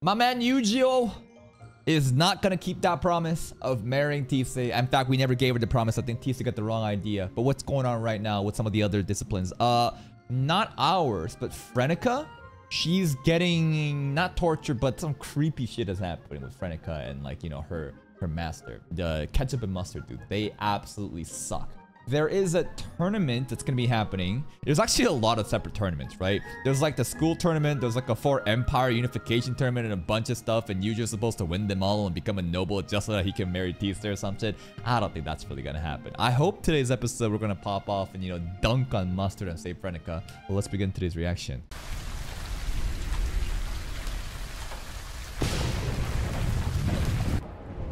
My man Yujiro is not gonna keep that promise of marrying Tiese. In fact, we never gave her the promise. I think Tiese got the wrong idea. But what's going on right now with some of the other disciplines? Uh, not ours, but Frenica. She's getting not tortured, but some creepy shit is happening with Frenica and like you know her her master. The ketchup and mustard dude. They absolutely suck there is a tournament that's gonna be happening. There's actually a lot of separate tournaments, right? There's like the school tournament, there's like a four empire unification tournament and a bunch of stuff, and you're just supposed to win them all and become a noble just so that he can marry Tista or something. I don't think that's really gonna happen. I hope today's episode we're gonna pop off and you know dunk on Mustard and save Frenica. Well, let's begin today's reaction.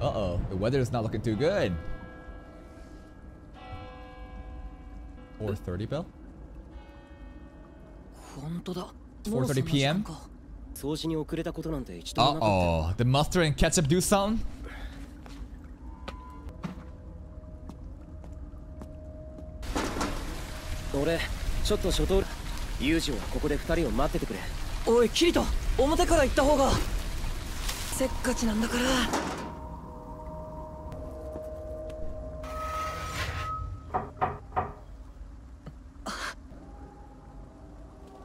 Uh-oh, the weather is not looking too good. 4.30 bell? 本当だ。4:30 p.m. 掃除に遅れたことなんて一度もなかっ Uh-oh. Did mustard and ketchup do something? た。俺、ちょっと初頭。ユージはここで二人を待っててくれ。おい、キリト、表から行った方が。せっかちなんだから。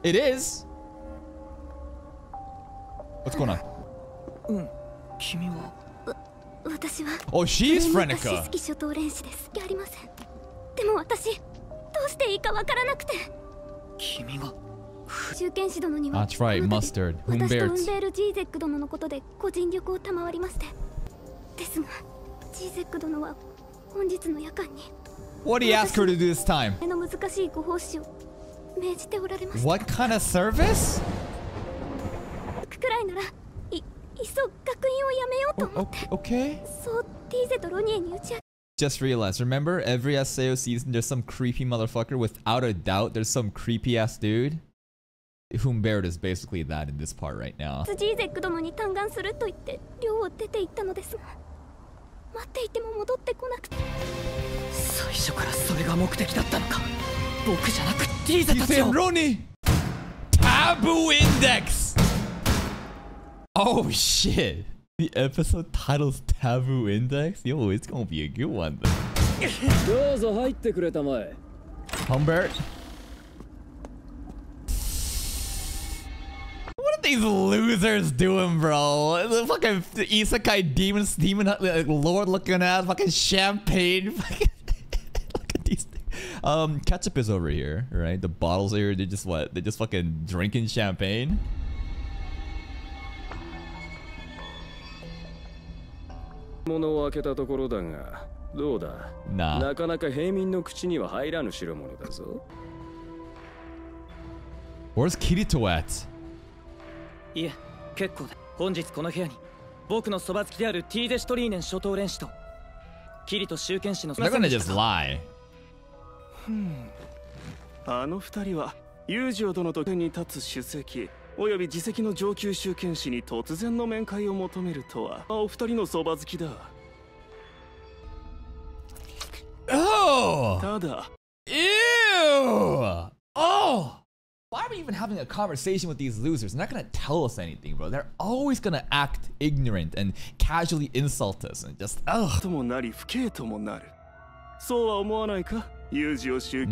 It is. What's going on? 君は。私は Oh, she's 上中 Frenica. 式初等練士ですやりませんでも私どうしていいかわからなくて君が。中堅士殿には That's right, この度 Mustard. 私とウン Humbert. ベール・ジーゼック殿のことで個人旅行を賜りましてですがジーゼック殿は本日の夜間に What do you ask her to do this time? 目の難しいご奉仕を What kind of service? Oh, okay. Just realized, remember every SAO season there's some creepy motherfucker without a doubt there's some creepy ass dude? Humbert is basically that in this part right now. 僕じゃなくティーザたちを Ronie! Taboo Index! Oh shit! The episode title's Taboo Index? Yo, it's gonna be a good one though. どうぞ入ってくれたまえ。Humbert? What are these losers doing, bro? The fucking isekai demons, demon lord looking ass, fucking champagne, fucking Um, ketchup is over here, right? The bottles are here. They just what? They just fucking drinking champagne. 物を開けたところだがどうだ Nah. なかなか平民の口には入らぬ代物だぞ Where's Kirito at? いえ、結構だ。本日この部屋に、僕のそば付きであるティーゼ・シュトリーネン初等練士と、キリト集権士の They're gonna just lie. あの二人は友情殿と手に立つ主席および自責の上級集権士に突然の面会を求めるとはお二人のそば好きだ Oh! ただ Ew! Oh! Why are we even having a conversation with these losers? They're not gonna tell us anything, bro. They're always gonna act ignorant and casually insult us and just ugh.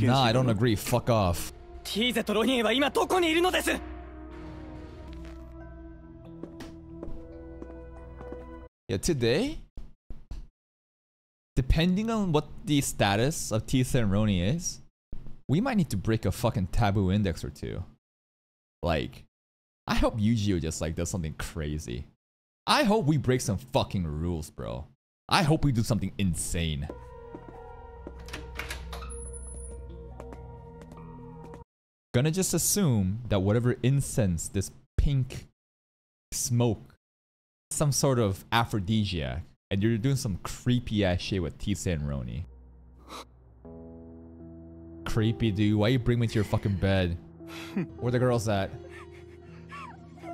Nah, I don't agree. Fuck off. ティーゼとロニエは今どこにいるのです Yeah, today, depending on what the status of Teeth and Ronie is, we might need to break a fucking taboo index or two. Like, I hope Eugeo just like does something crazy. I hope we break some fucking rules, bro. I hope we do something insane. Gonna just assume that whatever incense, this pink smoke, some sort of aphrodisiac, and you're doing some creepy ass shit with Tisa and Ronie. creepy, dude. Why you bring me to your fucking bed? Where the girls at?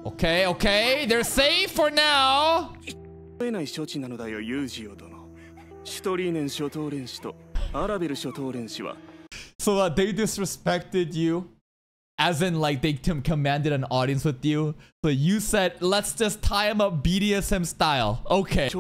Okay, okay, they're safe for now. So that they disrespected you as in, like, they commanded an audience with you. So you said, let's just tie him up BDSM style. Okay.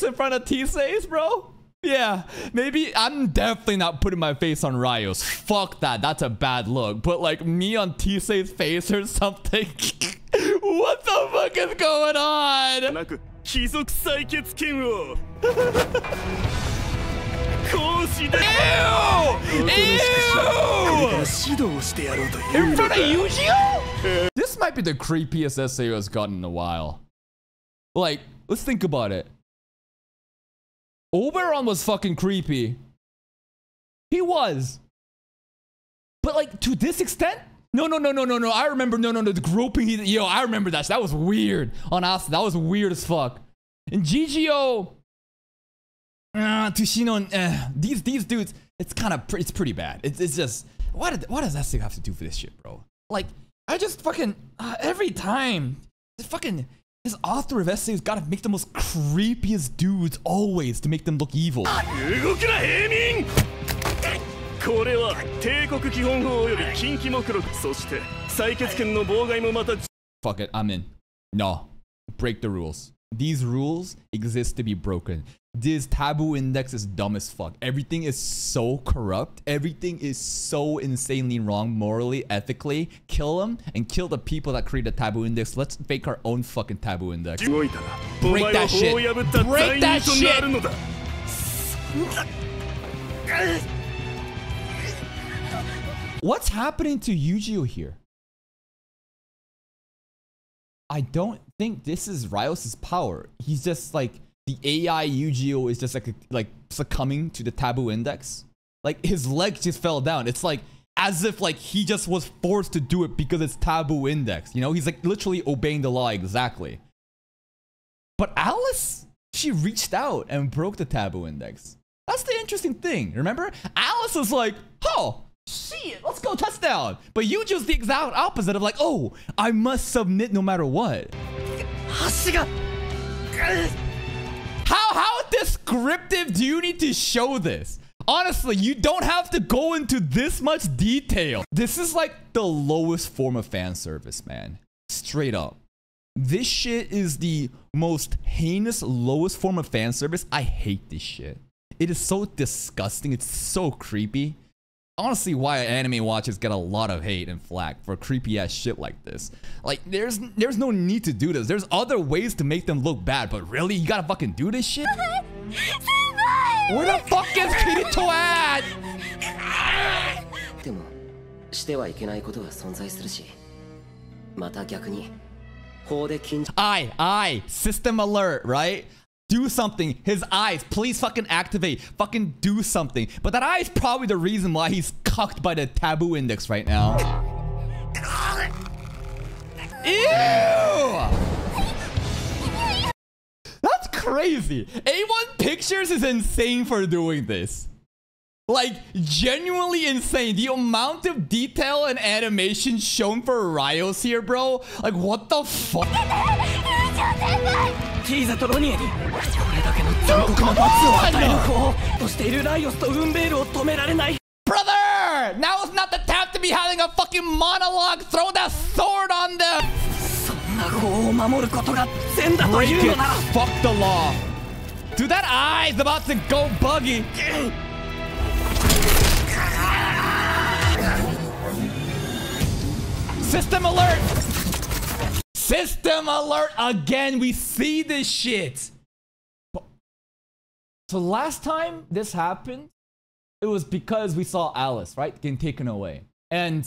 face in front of T-Says, bro? Yeah, maybe I'm definitely not putting my face on Rios. Fuck that, that's a bad look. But like me on T-Say's face or something. what the fuck is going on? なく貴族採血権を行使で Ew! 指 Ew! 導してやろうという In の front か of Yu-Gi-Oh? This might be the creepiest SAO has gotten in a while. Like, let's think about it. Oberon was fucking creepy. He was. But like, to this extent? No, no, no, no, no, no. I remember, no, no, no, the groping. He, yo, I remember that. That was weird. On Asta, that was weird as fuck. And GGO, uh, Tushino, uh, these these dudes, it's kind of, it's pretty bad. It's, it's just, what, did, what does SAO have to do for this shit, bro? Like, I just fucking, uh, every time, fucking, this author of essays gotta make the most creepiest dudes always to make them look evil. 動くな平民これは帝国基本法及び近畿目録そして採血権の妨害もまた Fuck it, I'm in. No, break the rules. These rules exist to be broken. This taboo index is dumb as fuck. Everything is so corrupt. Everything is so insanely wrong morally, ethically. Kill them and kill the people that create the taboo index. Let's fake our own fucking taboo index. Break that shit. Break that shit. What's happening to Yuji here? I don't think this is Rios' power. He's just like the AI Eugeo is just like a, like succumbing to the taboo index. Like his leg just fell down. It's like as if like he just was forced to do it because it's taboo index. You know, he's like literally obeying the law exactly. But Alice, she reached out and broke the taboo index. That's the interesting thing. Remember? Alice was like, oh, shit, let's go touchdown. But you just the exact opposite of like, oh, I must submit no matter what. How how descriptive do you need to show this? Honestly, you don't have to go into this much detail. This is like the lowest form of fan service, man. Straight up. This shit is the most heinous, lowest form of fan service. I hate this shit. It is so disgusting. It's so creepy Honestly, why anime watchers get a lot of hate and flack for creepy ass shit like this. Like, there's there's no need to do this. There's other ways to make them look bad, but really, you gotta fucking do this shit? Where the fuck is Kirito at? でもしてはいけないことは存在するしまた逆に法で禁じ I, I, system alert, right? Do something. His eyes, please fucking activate. Fucking do something. But that eye is probably the reason why he's cucked by the taboo index right now. Ew! That's crazy. A1 Pictures is insane for doing this. Like, genuinely insane. The amount of detail and animation shown for Rios here, bro. Like, what the fuck? ティーザとロニエにこれだけの残酷な罰を与える方法としているライオスとウンベールを止められない Brother! Now is not the time to be having a fucking monologue. Throw that sword on them. そんな法を守ることが善だと Break いうの it. なら Fuck the law. Dude, that eye's about to go buggy. System alert! System alert again. We see this shit. So last time this happened, it was because we saw Alice, right? Getting taken away. And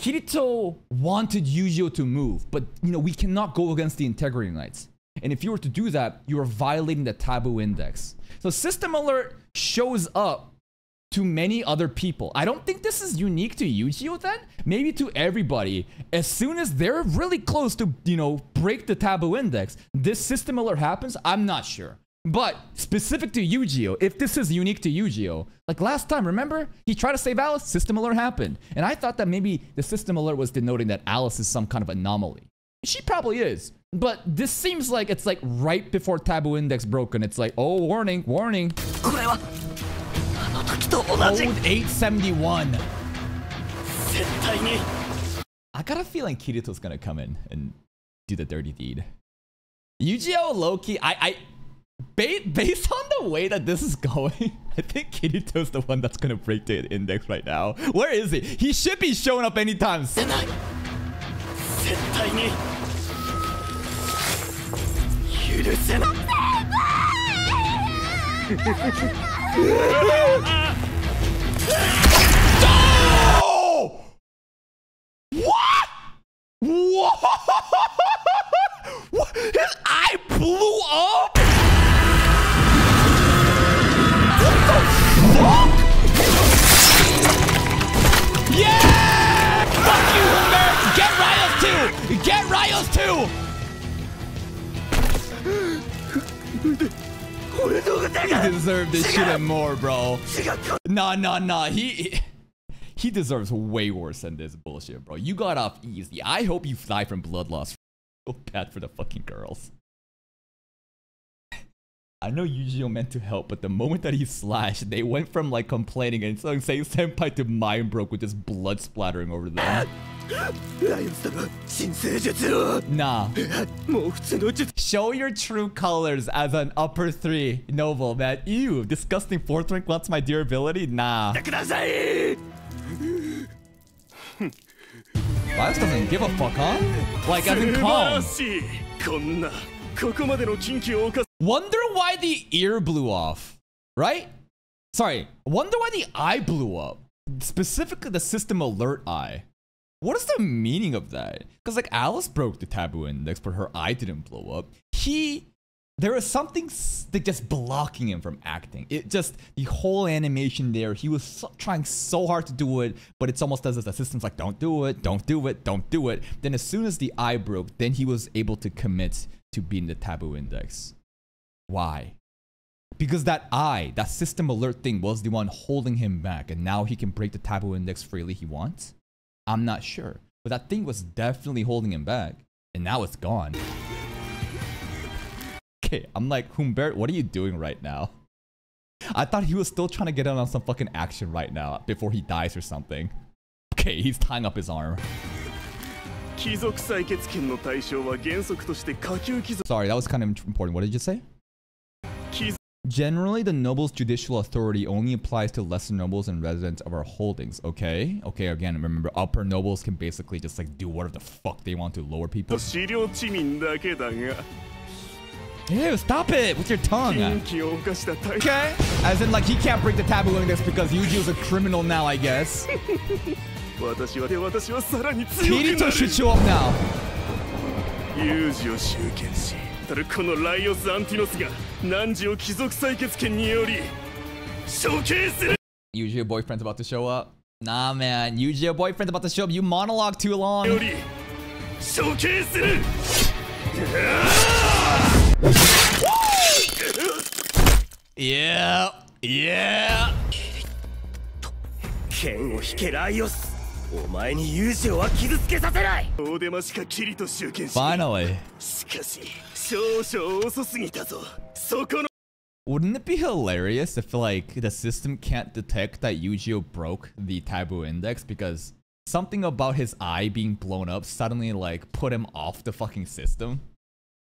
Kirito wanted Yujiro to move, but you know, we cannot go against the Integrity Knights. And if you were to do that, you are violating the taboo index. So system alert shows up to many other people. I don't think this is unique to Eugeo then. Maybe to everybody. As soon as they're really close to, you know, break the taboo index, this system alert happens. I'm not sure. But specific to Eugeo, if this is unique to Eugeo, like last time, remember? He tried to save Alice, system alert happened. And I thought that maybe the system alert was denoting that Alice is some kind of anomaly. She probably is. But this seems like it's like right before taboo index broken. It's like, oh, warning, warning. 871 I got a feeling Kirito's gonna come in and do the dirty deed. Eugeo! Loki, I, I, ba based on the way that this is going, I think Kirito's the one that's gonna break the index right now. Where is he? He should be showing up anytime. Yeah! Fuck you, Homer! Get Ryos too! Get Ryos too! He deserved this shit and more, bro. Nah, nah, nah. He he deserves way worse than this bullshit, bro. You got off easy. I hope you die from blood loss. So bad for the fucking girls. I know Yujiro meant to help, but the moment that he slashed, they went from like complaining and saying senpai to mind broke with just blood splattering over them. Nah. Show your true colors as an upper three noble, man. Ew, disgusting fourth rank wants my durability? Nah. Bios doesn't give a fuck, huh? Like, I mean, calm. Wonder why the ear blew off, right? Sorry, wonder why the eye blew up. Specifically the system alert eye. What is the meaning of that? Because like Alice broke the taboo index, but her eye didn't blow up. He there was something like just blocking him from acting. It just the whole animation there. He was so, trying so hard to do it, but it's almost as if the system's like, "Don't do it, don't do it, don't do it." Then as soon as the eye broke, then he was able to commit to being the taboo index. Why? Because that eye, that system alert thing was the one holding him back, and now he can break the taboo index freely he wants? I'm not sure. But that thing was definitely holding him back, and now it's gone okay. I'm like, Humbert, what are you doing right now? I thought he was still trying to get in on some fucking action right now before he dies or something. Okay, he's tying up his arm. Sorry, that was kind of important. What did you say? Generally, the noble's judicial authority only applies to lesser nobles and residents of our holdings, okay? Okay, again, remember, upper nobles can basically just like do whatever the fuck they want to lower people. 資料地民だけだが Ew, stop it with your tongue. 禁忌を犯した対 Okay? As in, like, he can't break the taboo index because Yuji is a criminal now, I guess. 私はで私はさらに強く Kirito な should る show up now. 有事を集権したるこのライオス・アンティノスが汝を貴族採決権により処刑する Yuji, your boyfriend's about to show up. Nah, man. Yuji, your boyfriend's about to show up. You monologue too よ long. り処刑する Yeah. Yeah. 剣を引けライオスお前に勇者は傷つけさせない大手間しかキリと集権し Finally. しかし少々遅すぎたぞそこの Wouldn't it be hilarious if like the system can't detect that Yu-Gi-Oh broke the taboo index because something about his eye being blown up suddenly like put him off the fucking system?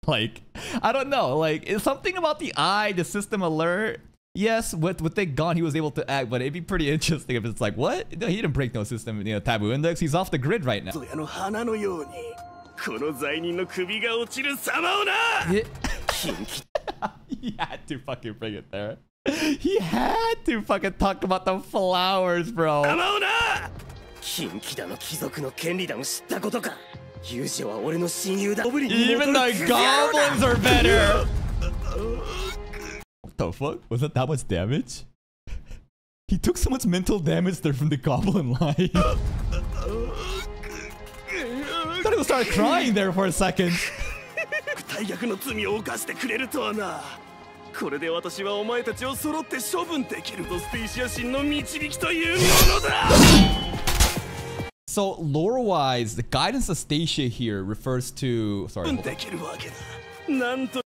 Like, I don't know, like it's something about the eye, the system alert. Yes, with with it gone, he was able to act, but it'd be pretty interesting if it's like, what? No, he didn't break no system, you know, taboo index. He's off the grid right now. 親の花のようにこの罪人の首が落ちる様をな Yeah. he had to fucking bring it there. He had to fucking talk about the flowers, bro. 様をな近畿だの貴族の権利だの知ったことか ユージは俺の親友だ Even the goblins are better! What the fuck? Was that that much damage? He took so much mental damage there from the goblin line. Thought he would start crying there for a second. 大逆の罪を犯してくれるとはなこれで私はお前たちを揃って処分できるとステイシア神の導きというものだ So lore-wise, the guidance of Stacia here refers to sorry. 処分できるわけだなんと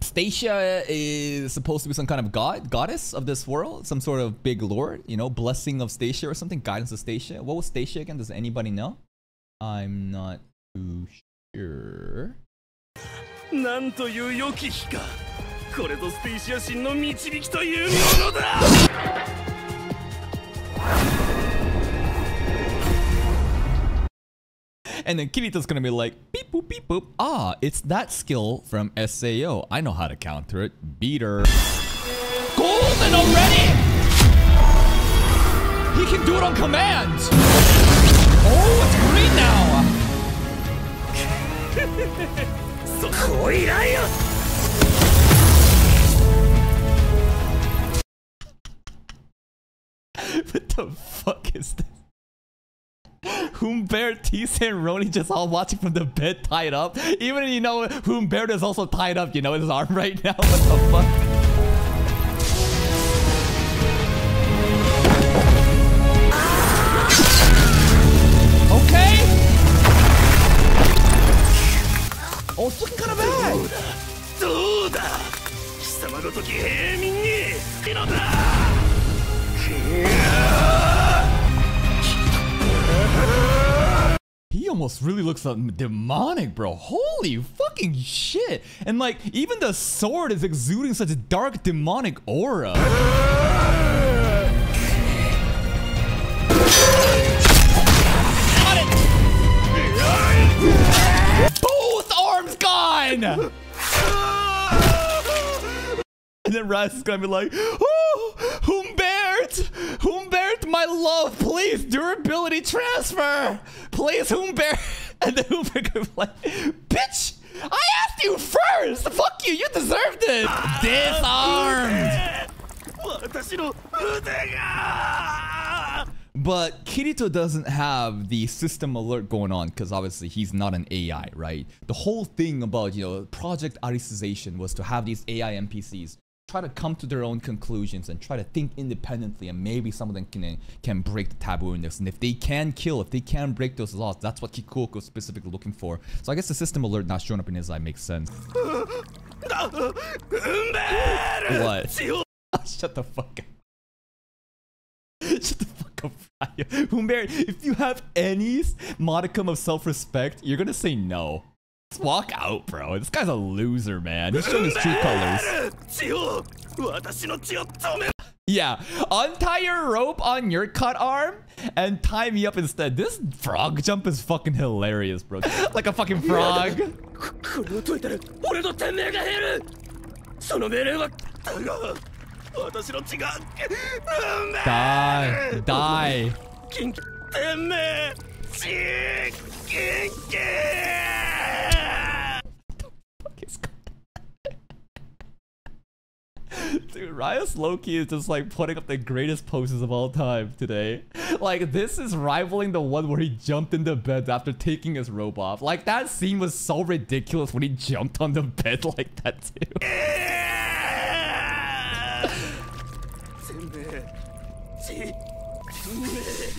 Stacia is supposed to be some kind of god, goddess of this world, some sort of big lord, you know, blessing of Stacia or something, guidance of Stacia. What was Stacia again? Does anybody know? I'm not too sure. なんという良き日かこれぞステイシア神の導きというものだ And then Kirito's gonna be like, beep boop beep boop. Ah, it's that skill from SAO. I know how to counter it. Beat her. Golden already! He can do it on command! Oh, it's green now! こ the fuck is this? Humbert, T, and Ronie just all watching from the bed tied up. Even, you know, Humbert is also tied up, you know, his arm right now. What the fuck? Okay? Oh, おっつからばどうだどうだ貴様ごとき平民にってのだ almost really looks demonic, bro. Holy fucking shit. And like, even the sword is exuding such a dark demonic aura. Both arms gone! And then Raz is gonna be like, oh, Humbert! Humbert, my love, please, durability transfer. Please, Humbert. And then Humbert could like, Bitch, I asked you first. Fuck you, you deserve this. Ah, Disarmed. But Kirito doesn't have the system alert going on because obviously he's not an AI, right? The whole thing about, you know, Project Alicization was to have these AI NPCs try to come to their own conclusions and try to think independently and maybe some of them can can break the taboo in this. And if they can kill, if they can break those laws, that's what Kikuoka is specifically looking for. So I guess the system alert not showing up in his eye makes sense. What? Shut the fuck up. Shut the fuck up, Raya. Humbert, if you have any modicum of self-respect, you're gonna say no. Let's walk out, bro. This guy's a loser, man. He's showing his true colors. Yeah, untie your rope on your cut arm and tie me up instead. This frog jump is fucking hilarious, bro. like a fucking frog. Die. Die. Dude, Ryos Loki is just like putting up the greatest poses of all time today. Like, this is rivaling the one where he jumped into bed after taking his robe off. Like, that scene was so ridiculous when he jumped on the bed like that, too.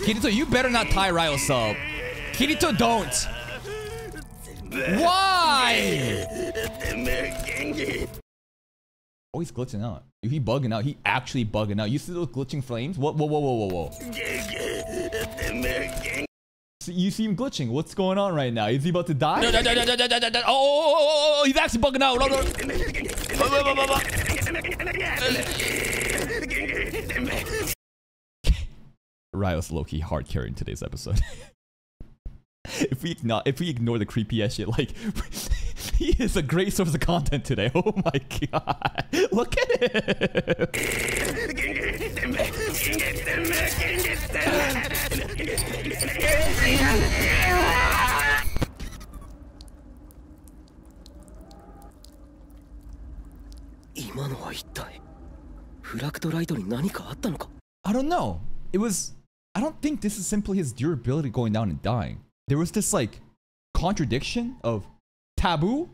Kirito, you better not tie Ryos up. Kirito, don't. Why? Oh, he's glitching out. He bugging out. He actually bugging out. You see those glitching flames? What? Whoa, whoa, whoa, whoa, whoa. So you see him glitching. What's going on right now? Is he about to die? No, no, no, no, no, no, no, no. Oh oh, oh, oh, oh, oh, he's actually bugging out. No, no. Ryos Loki hard carrying today's episode. if we ignore if we ignore the creepy ass shit, like he is a great source of content today. Oh my god, look at it. I don't know. It was. I don't think this is simply his durability going down and dying. There was this like contradiction of taboo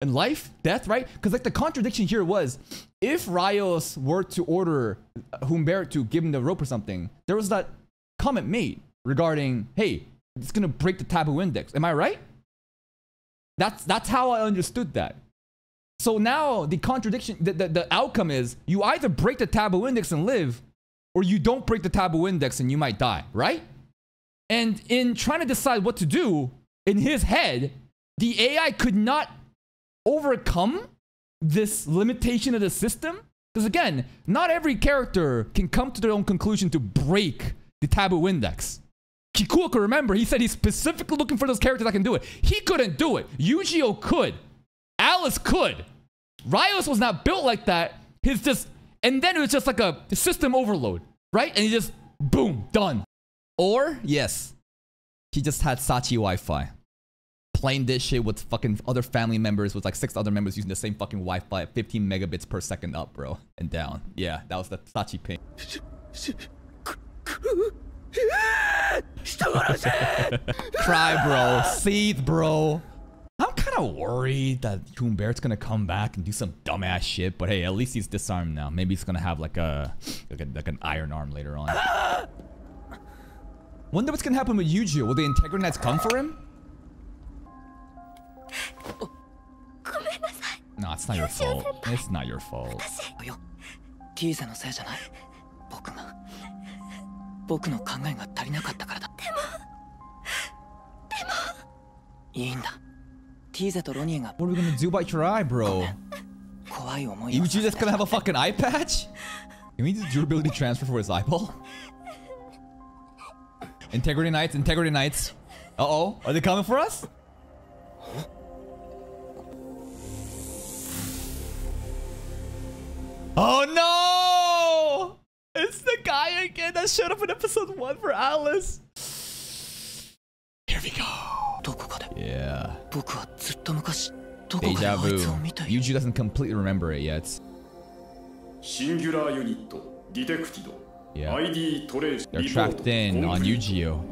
and life, death, right? Because like the contradiction here was, if Rios were to order Humbert to give him the rope or something, there was that comment made regarding, hey, it's gonna break the taboo index. Am I right? That's that's how I understood that. So now the contradiction, the, the, the outcome is you either break the taboo index and live, or you don't break the taboo index and you might die, right? And in trying to decide what to do, in his head, the AI could not overcome this limitation of the system. Because again, not every character can come to their own conclusion to break the taboo index. Kikuoka, remember, he said he's specifically looking for those characters that can do it. He couldn't do it. Eugeo could. Alice could. Rios was not built like that. His just, and then it was just like a system overload, right? And he just, boom, done. Or, yes, he just had Sachi Wi-Fi. Playing this shit with fucking other family members, with like six other members using the same fucking Wi-Fi at 15 megabits per second up, bro, and down. Yeah, that was the Sachi ping. Cry, bro. Seethe, bro. I'm kind of worried that Humbert's gonna come back and do some dumbass shit, but hey, at least he's disarmed now. Maybe he's gonna have like a like, a, like an iron arm later on. Wonder what's gonna happen with Yuji. Will the Integrity Knights come for him? No, it's not your fault. It's not your fault. キーザのせいじゃない僕が僕の考えが足りなかったからだでもでもいいんだティーザとロニーが What are we gonna do about your eye, bro? 怖い思い You just gonna have a fucking eye patch? Can we do durability transfer for his eyeball? Integrity Knights, Integrity Knights. Uh oh, are they coming for us? Oh no! It's the guy again that showed up in episode 1 for Alice. Here we go. どこかで Yeah. 僕はずっと昔どこかで Deja あい vu. つを見たよ Yuji doesn't completely remember it yet. シンギュラーユニットディテクティド yeah. They're trapped in on Eugeo.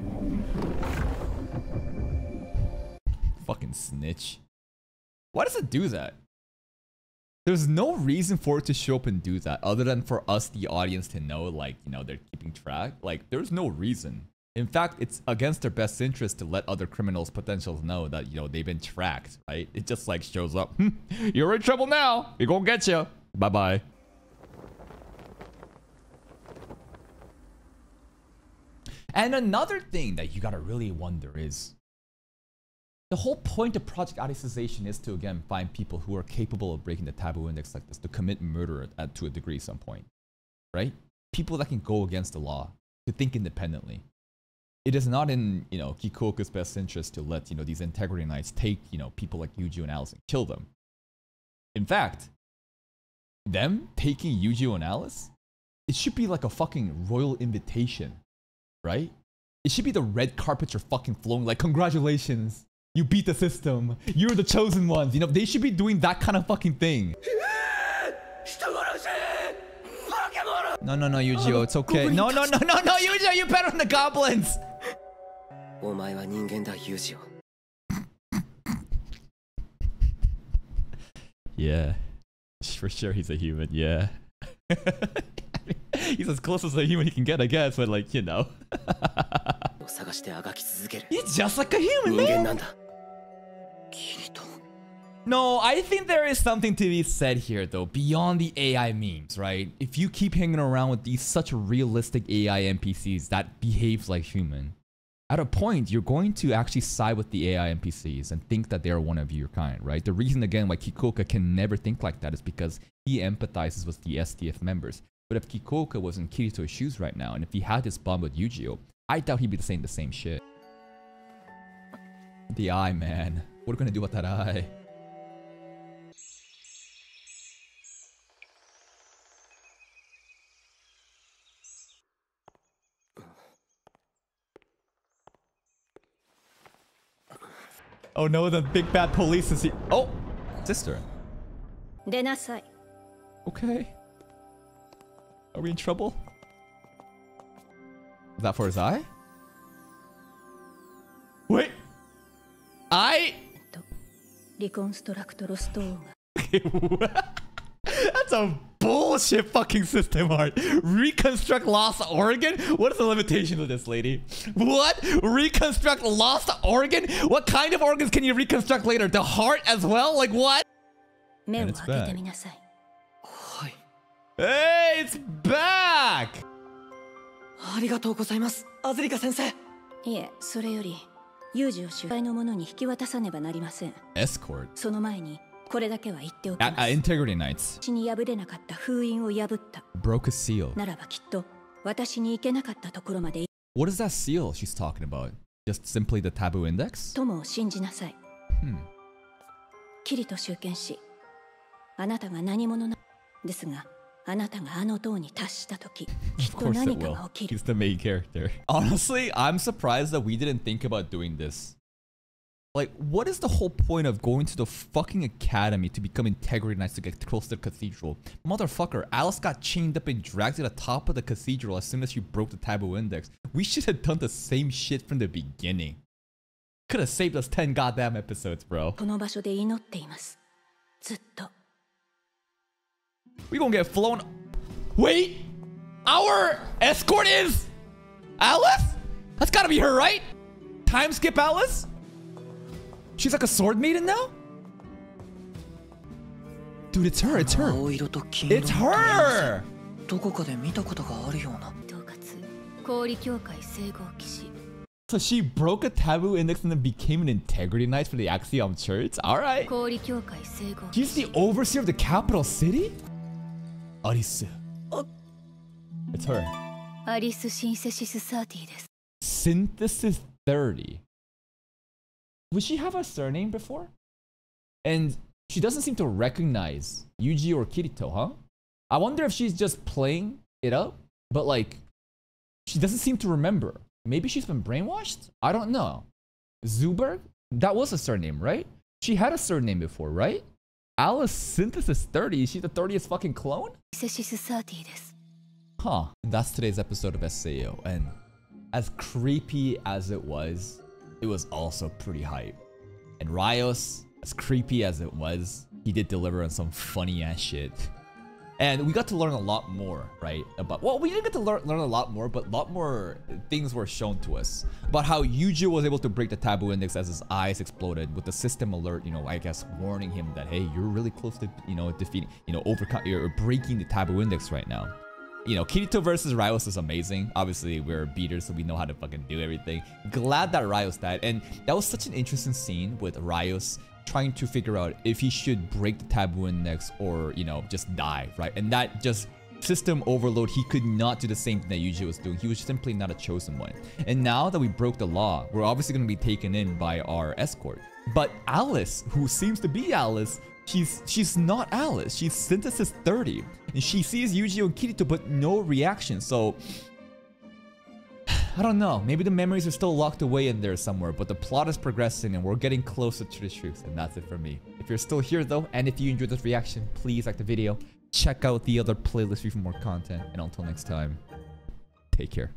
Fucking snitch. Why does it do that? There's no reason for it to show up and do that other than for us, the audience, to know, like, you know, they're keeping track. Like, there's no reason. In fact, it's against their best interest to let other criminals potentials know that, you know, they've been tracked, right? It just, like, shows up. You're in trouble now. We're gonna get you. Bye-bye. And another thing that you gotta really wonder is the whole point of Project Alicization is to again find people who are capable of breaking the taboo index like this to commit murder at, to a degree some point, right? People that can go against the law, to think independently. It is not in you know Kikoku's best interest to let you know these integrity knights take you know people like Yuji and Alice and kill them. In fact, them taking Yuji and Alice, it should be like a fucking royal invitation right? It should be the red carpets are fucking flowing. Like, congratulations, you beat the system. You're the chosen ones. You know, they should be doing that kind of fucking thing. No, no, no, Yujiro, oh, it's okay. No, no, no, no, no, Yujiro, you bet on the goblins. yeah, for sure he's a human, yeah. He's as close as a human he can get, I guess, but like, you know. He's just like a human, man. No, I think there is something to be said here, though, beyond the AI memes, right? If you keep hanging around with these such realistic AI NPCs that behaves like human, at a point, you're going to actually side with the AI NPCs and think that they're one of your kind, right? The reason, again, why Kikuoka can never think like that is because he empathizes with the SDF members. But if Kikuoka was in Kirito's shoes right now, and if he had this bond with Yujiro, I doubt he'd be saying the same shit. The eye, man. What are we gonna do about that eye? Oh no, the big bad police is here. Oh, sister. Okay. Are we in trouble? Is that for his eye? Wait! I... That's a bullshit fucking system art. Reconstruct Lost organ? What is the limitation of this, lady? What? Reconstruct Lost organ? What kind of organs can you reconstruct later? The heart as well? Like what? And it's back. Hey, it's back! ありがとうございますアズリカ先生いえそれより有事を主催の者に引き渡さねばなりません Escort. その前にこれだけは言っておき At, ま at す Integrity Nights. 私に破れなかった封印を破った Broke a seal. ならばきっと私に行けなかったところまで What is that seal she's talking about? Just simply the taboo index? 友を信じなさい Hmm. キリト集権しあなたが何者なですが あなたがあの塔に達した時きっ Of と course it 何か will. が起きる He's the main character. Honestly, I'm surprised that we didn't think about doing this. Like, what is the whole point of going to the fucking academy to become integrity knights to get close to the cathedral? Motherfucker, Alice got chained up and dragged to the top of the cathedral as soon as you broke the taboo index. We should have done the same shit from the beginning. Could have saved us 10 goddamn episodes, bro. この場所で祈っていますずっと We gonna get flown. Wait! Our escort is Alice? That's gotta be her, right? Time skip Alice? She's like a sword maiden now? Dude, it's her, it's her. 青色と金色の It's 取り合わ her! せどこかで見たことがあるような統括氷協会整合騎士 So she broke a taboo index and then became an integrity knight for the Axiom Church? Alright. 氷協会整合騎 She's 士 the overseer of the capital city? Arisu. It's her. アリス・シンセシス30です Synthesis 30. Would she have a surname before? And she doesn't seem to recognize Yuji or Kirito, huh? I wonder if she's just playing it up, but like, she doesn't seem to remember. Maybe she's been brainwashed? I don't know. Zuberg? That was a surname, right? She had a surname before, right? Alice Synthesis 30? Is she the 30th fucking clone? Huh. That's today's episode of SAO. And as creepy as it was, it was also pretty hype. And Rios, as creepy as it was, he did deliver on some funny ass shit. And we got to learn a lot more, right? About well, we didn't get to learn, learn a lot more, but a lot more things were shown to us about how Yuji was able to break the taboo index as his eyes exploded with the system alert, you know, I guess warning him that hey, you're really close to, you know, defeating, you know, overcome, you're breaking the taboo index right now you know, Kirito versus Rios is amazing. Obviously, we're beaters, so we know how to fucking do everything. Glad that Ryos died. And that was such an interesting scene with Rios trying to figure out if he should break the taboo index or, you know, just die, right? And that just system overload, he could not do the same thing that Yuji was doing. He was simply not a chosen one. And now that we broke the law, we're obviously going to be taken in by our escort. But Alice, who seems to be Alice, she's she's not Alice. She's Synthesis 30. And she sees Yuji and Kirito, but no reaction. So I don't know. Maybe the memories are still locked away in there somewhere, but the plot is progressing and we're getting closer to the truth. And that's it for me. If you're still here though, and if you enjoyed this reaction, please like the video. Check out the other playlist for more content. And until next time, take care.